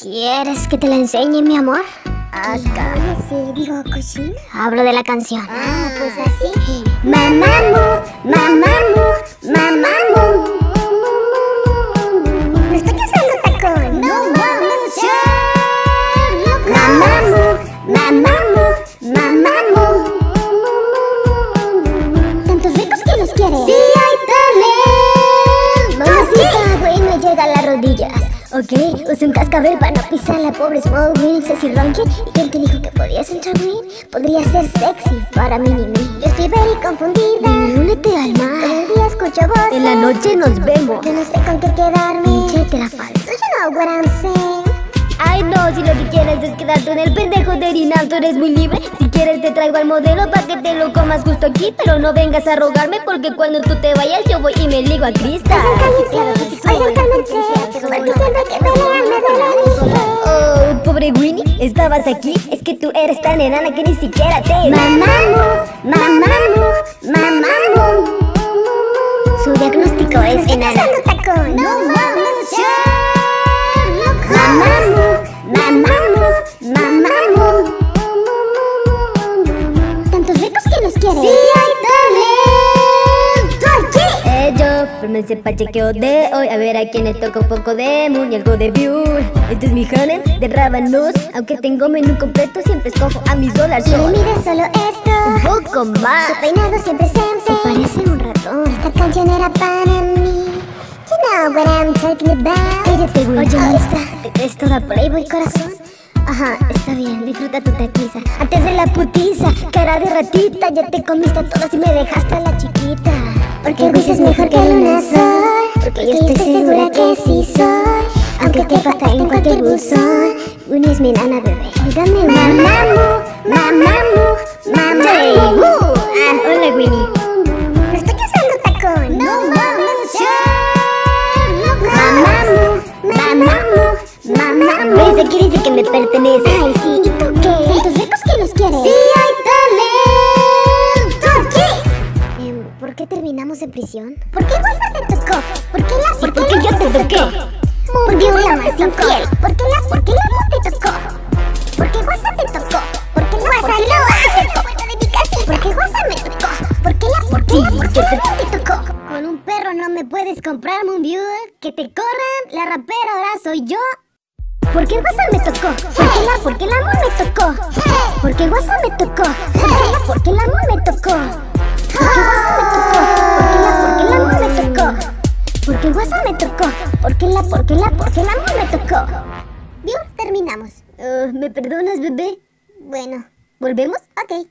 ¿Quieres que te la enseñe, mi amor? Acá. Sí, digo. Hablo de la canción. Ah, pues así. Mamamu, mamamu, mamamu. Me estoy tacón. No mames, Mamamu, mamamu, mamamu. Tantos ricos que los. Sí hay talento. Mamacita, llega a las rodillas. Ok, usa un cascabel para no pisar la pobre Small Green Ceci Ronkin. ¿Y quién te dijo que podías entrar bien? Podría ser sexy para mí ni mí. Yo estoy very confundida. Únete al Todo mar. el día escucho voces. En la noche nos vemos. Yo no sé con qué quedarme. Échate la falsa. You know what I'm saying. Ay no, si lo que quieres es quedarte en el pendejo de Rinaldo eres muy libre Si quieres te traigo al modelo pa' que te lo comas justo aquí Pero no vengas a rogarme porque cuando tú te vayas yo voy y me ligo a Crista Oigan, cálmense. Oigan, cálmense. Estabas aquí. Es que tú eres tan enana que ni siquiera te Mamamu, mamamu, mamamu. Su diagnóstico es enana. No yo, fórmense pa' chequeo de hoy A ver a quién le toca un poco de Moon y algo de Biul Este es mi honey de Rábanos Aunque tengo menú completo Siempre escojo a mis dólares me miras solo esto. Un poco más Su peinado siempre Se sensei. parece un ratón Esta canción era para mí. You know what I'm talking about. Cállate, güey. Oye, Ah, esta. ¿Te crees toda playboy, corazón? Ajá, está bien, disfruta tu taquiza Antes de la putiza, cara de ratita Ya te comiste a todas y me dejaste a la chiquita Porque Wiz es mejor que Luna Sol. Porque yo estoy segura que sí soy. Aunque te pata en cualquier buzón. Winnie es mi nana bebé. Óigame, Mamamu, mamamu, mamamu Ah, hola Winnie. Me estoy casando tacón. No mames, Mamamu, mamamu, mamamu Desde aquí dice que me pertenece. Ay, sí. ¿Y tú qué? Prisión? ¿Por qué WhatsApp te tocó? ¿Por qué la ¿Y por qué yo te toqué? ¿Por qué la más infiel? ¿Por qué la, por qué la no te tocó? ¿Por qué WhatsApp te tocó? ¿Por qué la, por la mi casita? ¿Por qué WhatsApp me tocó? ¿Por qué la, por qué la, por qué la no te tocó? Con un perro no me puedes comprar un viewer Que te corran, la rapera ahora soy yo ¿Por qué WhatsApp me tocó? ¿Por qué la, por qué el amor me tocó? ¿Por qué WhatsApp me tocó? ¿Por qué WhatsApp me tocó? ¿Por qué la, por qué la, por qué el amor me tocó? Bien, terminamos. Uh, ¿Me perdonas, bebé? Bueno, ¿Volvemos? ok.